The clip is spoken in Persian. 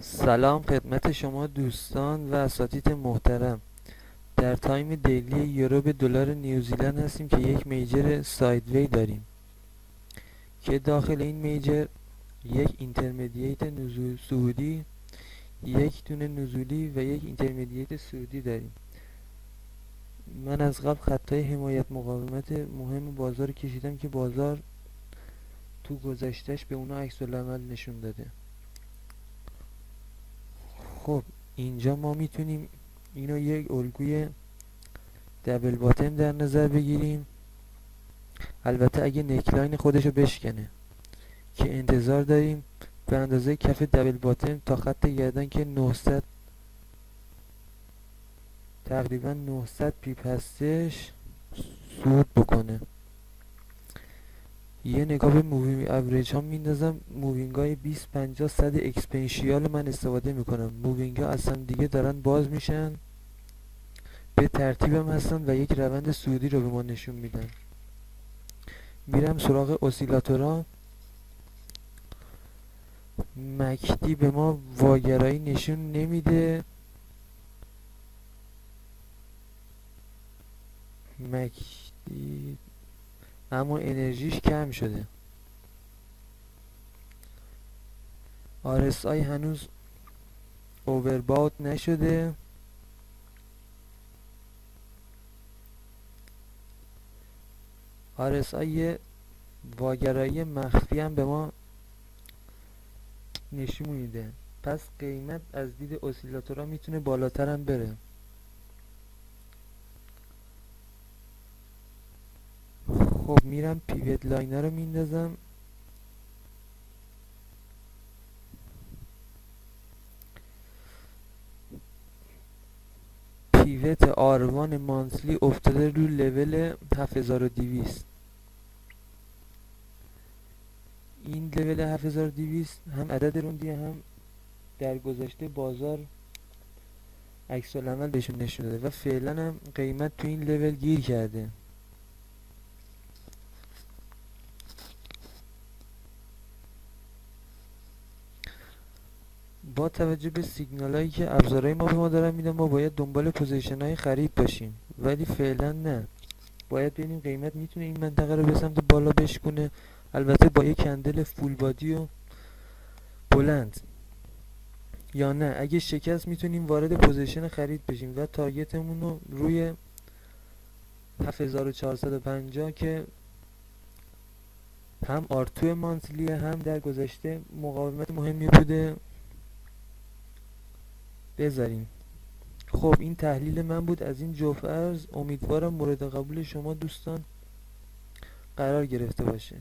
سلام خدمت شما دوستان و اساتید محترم. در time daily یورو به دلار نیوزیلند هستیم که یک major sideway داریم. که داخل این major یک intermediate نزول صعودی یک دونه نزولی و یک intermediate صعودی داریم. من از قبل خط‌های حمایت مقاومت مهم بازار کشیدم که بازار تو گذشتهش به اونا عکس العمل نشون داده. خب اینجا ما می‌تونیم اینو یک الگوی دبل باتم در نظر بگیریم. البته اگه نکلاین خودشو بشکنه که انتظار داریم به اندازه کف دبل باتم تا خط گردن که 900 تقریبا 900 پیپ هستش صعود بکنه. یه نگاه به moving average ها میندازم. moving های 20 50 100 exponential من استفاده می‌کنم. moving ها اصلا دیگه دارن باز میشن. به ترتیبم هستن و یک روند صعودی رو به ما نشون میدن. میرم سراغ oscillator ا MACD به ما واگرایی نشون نمیده. مکدی اما انرژیش کم شده. RSI هنوز اوورباوت نشده. RSI واگرایی مخفی هم به ما نشون میده. پس قیمت از دید اسیلاتورها می‌تونه بالاتر هم بره خب میرم pivot line رو میندازم. pivot R1 monthly افتاده رو لول 7200 این لول 7200 هم عدد round یه هم در گذشته بازار عکس العمل بهشون نشون داده و فعلا هم قیمت تو این لول گیر کرده. با توجه به سیگنال هایی که ابزارهای ما به ما دارن میدن ما باید دنبال position های خرید باشیم. ولی فعلا نه. باید ببینیم قیمت می‌تونه این منطقه رو به سمت بالا بشکونه. البته با یک candle full body و بلند. یا نه. اگه شکست می‌تونیم وارد position خرید بشیم و target مون رو روی 7450 که هم آرتو مانتلیه هم در گذشته مقاومت مهمی بوده. بذاریم خب این تحلیل من بود. از این جفت ارز امیدوارم مورد قبول شما دوستان قرار گرفته باشه.